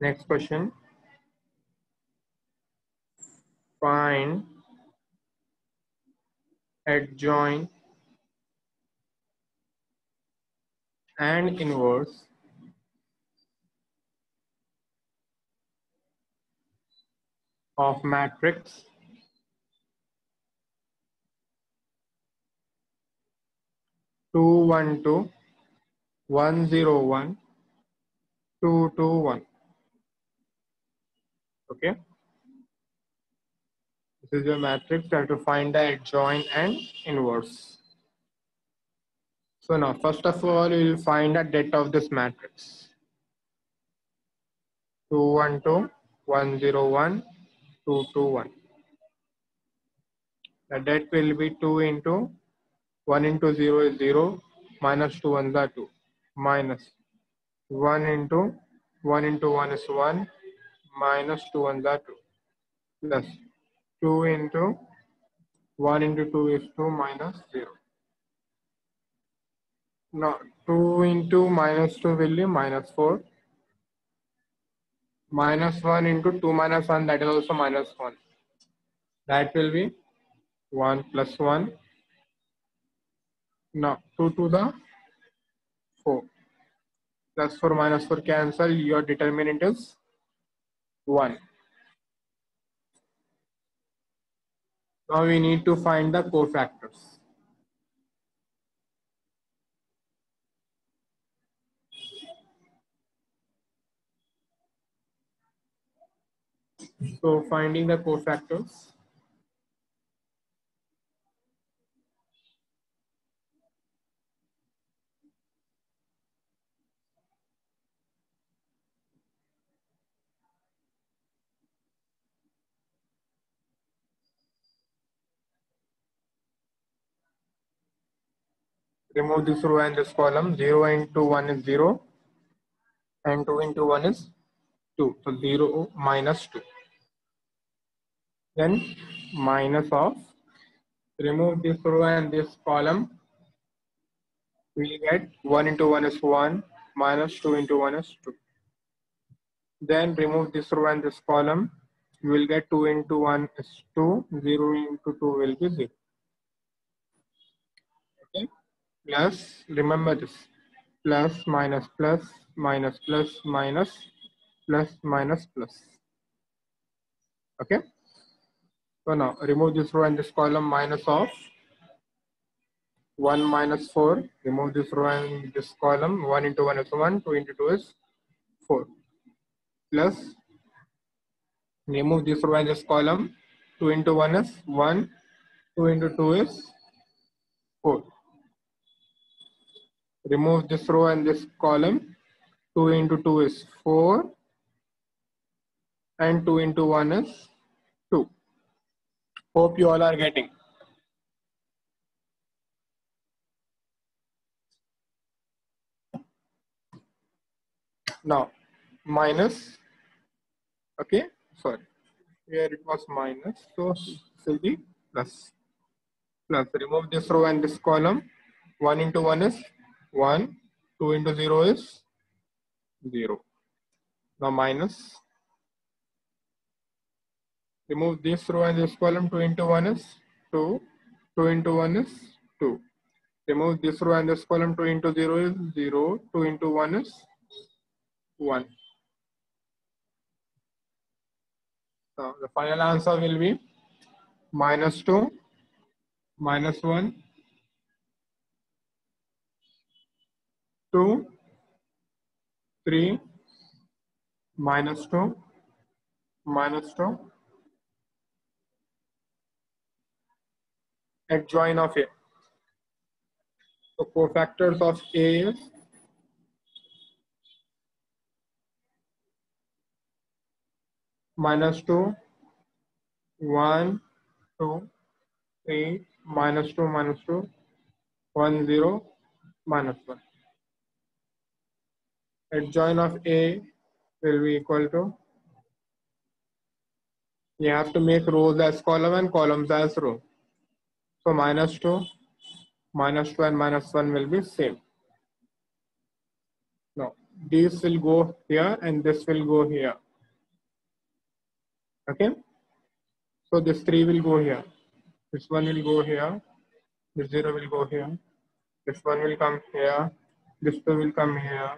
Next question. Find adjoint and inverse. Of matrix. Two one two. One zero one two two one. Okay. This is your matrix. You have to find the adjoint and inverse. So now, first of all, you will find the det of this matrix. 212, 101, 221. The det will be 2 into 1 into 0 is 0, minus 2 1 are 2, minus 1 into 1 into 1 is 1, minus 2 1 are 2, plus 2 into 1 into 2 is 2, minus 0. Now 2 into minus 2 will be minus 4. Minus 1 into 2 minus 1 that is also minus 1. That will be 1 plus 1. Now 2 to the 4. Plus 4 minus 4 cancel. Your determinant is 1. Now we need to find the cofactors. So finding the cofactors. Remove this row and this column. 0 into 1 is 0 and 2 into 1 is 2. So 0 minus 2. Then minus of, remove this row and this column. We get 1 into 1 is 1, minus 2 into 1 is 2. Then remove this row and this column. You will get 2 into 1 is 2, 0 into 2 will be 0. Okay, plus, remember this, plus, minus, plus, minus, plus, minus, plus, minus, plus. Okay. So now remove this row and this column minus of 1 minus 4. Remove this row and this column. 1 into 1 is 1. 2 into 2 is 4. Plus remove this row and this column. 2 into 1 is 1. 2 into 2 is 4. Remove this row and this column. 2 into 2 is 4. And 2 into 1 is 2. Hope you all are getting. Now, minus, okay, sorry, here it was minus, so will be plus. Plus, remove this row and this column. 1 into 1 is 1, 2 into 0 is 0. Now minus. Remove this row and this column 2 into 1 is 2 2 into 1 is 2 remove this row and this column 2 into 0 is 0 2 into 1 is 1 so the final answer will be minus 2 minus 1 2 3 minus 2 minus 2 adjoint of A. So cofactors of A is minus 2, 1, 2, 3, minus 2, minus 2, 1, 0, minus 1. Adjoint of A will be equal to, you have to make rows as column and columns as row. So minus 2, minus 2 and minus 1 will be same. Now this will go here and this will go here. Okay. So this 3 will go here. This one will go here. This 0 will go here. This one will come here. This 2 will come here.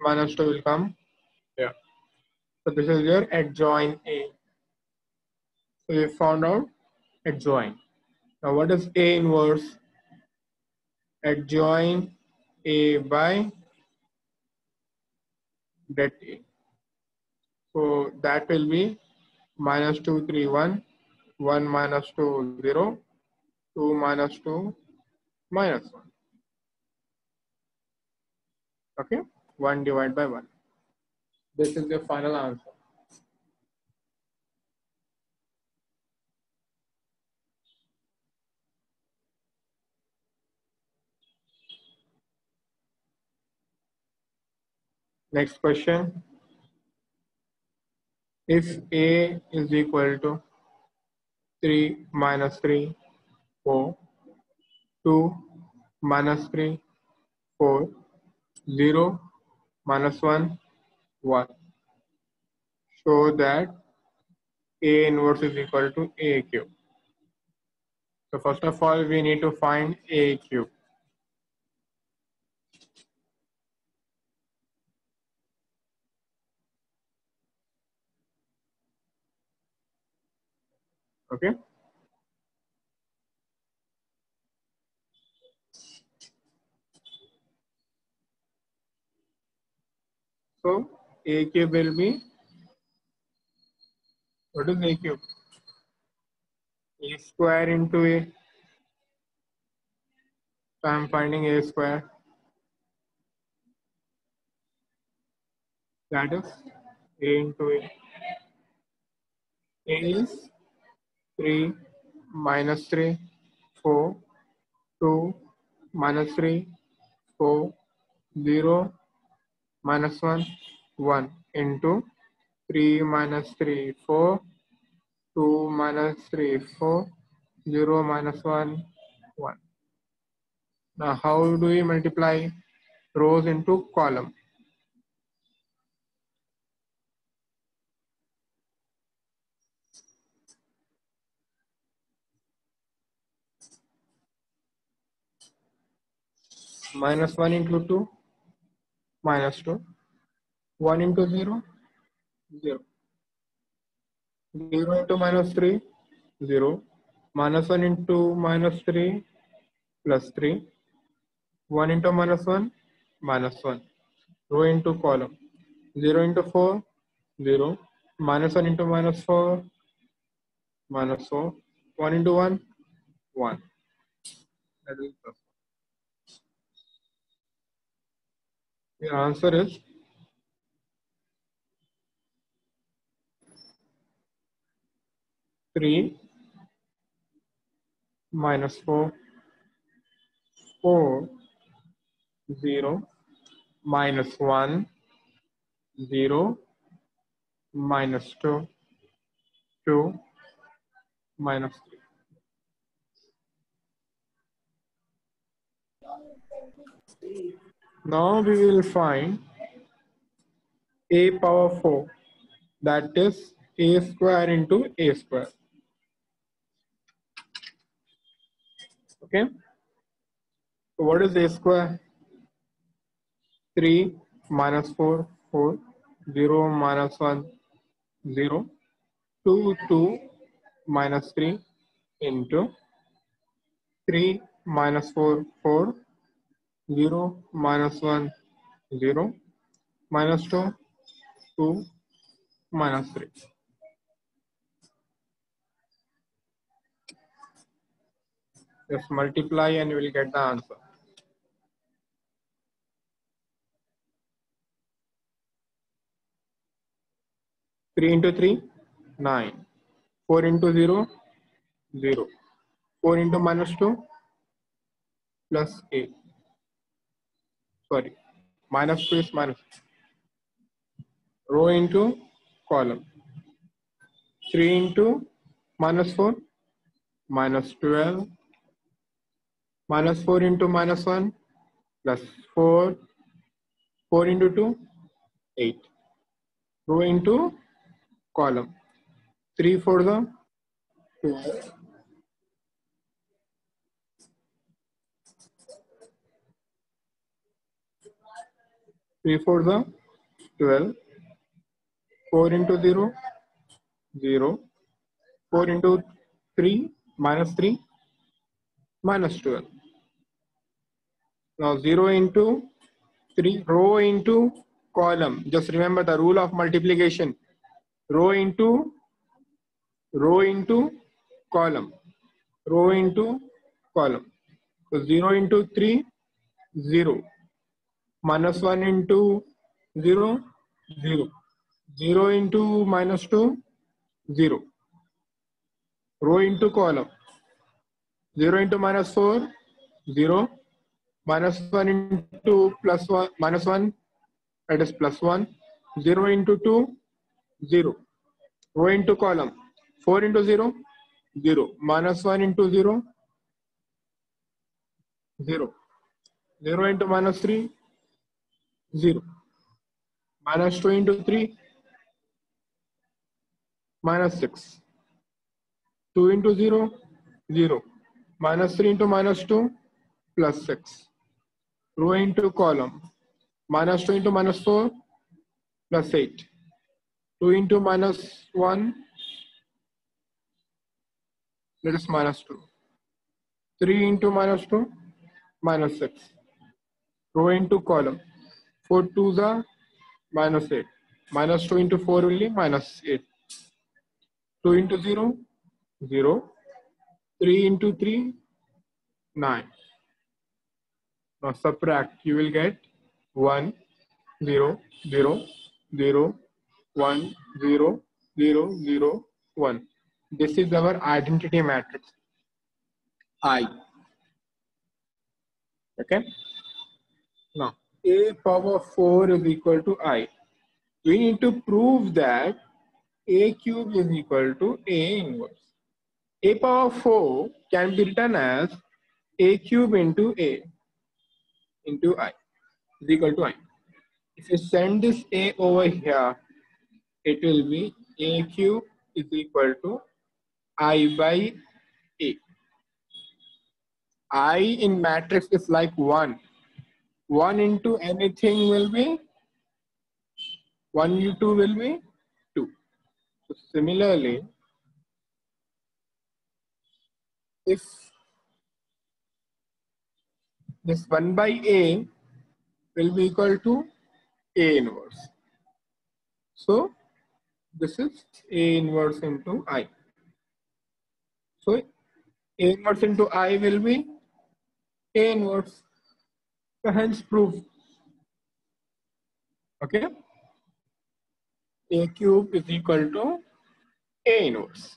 Minus 2 will come Yeah. So this is your adjoint A. So we found out adjoint. Now what is A inverse? Adjoint A by det A. So that will be minus 2, 3, 1, 1 minus 2, 0, 2 minus 2, minus 1. Okay, 1 divided by 1. This is the final answer. Next question if A is equal to 3 minus 3, 4, 2 minus 3, 4, 0 minus 1, 1. Show that A inverse is equal to A cube. So first of all, we need to find A cube. Okay. So A cube will be, what is A cube? A square into A. So I'm finding A square. That is A into A. A is 3 minus 3, 4, 2 minus 3, 4, 0 minus 1, 1 into 3 minus 3, 4, 2 minus 3, 4, 0 minus 1, 1. Now how do we multiply rows into column? minus 1 into 2 minus 2 1 into 0 0 0 into minus 3 0 minus 1 into minus 3 plus 3 1 into minus 1 minus 1 row into column. 0 into 4 0 minus 1 into minus 4 minus 4 1 into 1 1 that is plus The answer is? Three minus four, four, zero, minus one, zero, minus two, two, minus three. Now we will find a power 4 that is a square into a square. Okay. So what is a square? 3 minus 4, 4, 0 minus 1, 0, 2, 2 minus 3 into 3 minus 4, 4, 0 minus 1 0 minus 2 2 minus 3 just multiply and you will get the answer Three into three, nine. Four into zero, zero. Four into minus two, plus eight sorry, minus 2 is minus row into column. 3 into minus 4, minus 12, minus 4 into minus 1, plus 4, 4 into 2, 8. Row into column. 3 for the 12. 3 for the 12. 4 into 0, 0. 4 into 3, minus 3, minus 12. Now 0 into 3, row into column. Just remember the rule of multiplication. Row into, row into column. Row into column. So 0 into 3, 0 minus 1 into 0, 0. 0 into minus 2, 0. Row into column. 0 into minus 4, 0. Minus 1 into plus 1, minus 1, that is plus 1. 0 into 2, 0. Row into column. 4 into 0, 0. Minus 1 into 0, 0. 0 into minus 3, 0. Minus 2 into 3, minus 6. 2 into 0, 0. Minus 3 into minus 2, plus 6. Row into column. Minus 2 into minus 4, plus 8. 2 into minus 1, that is minus 2. 3 into minus 2, minus 6. Row into column. 4 to the minus 8. Minus 2 into 4 will be minus 8. 2 into 0, 0. 3 into 3, 9. Now subtract, you will get 1, 0, 0, 0, 1, 0, 0, 0, 1. This is our identity matrix. I. Okay. Now a power 4 is equal to i. We need to prove that a cube is equal to a inverse. a power 4 can be written as a cube into a into i is equal to i. If you send this a over here, it will be a cube is equal to i by a. i in matrix is like 1 1 into anything will be 1 u2 will be 2. So similarly, if this 1 by a will be equal to a inverse. So this is a inverse into i. So a inverse into i will be a inverse hence proof. Okay. A cube is equal to A inverse.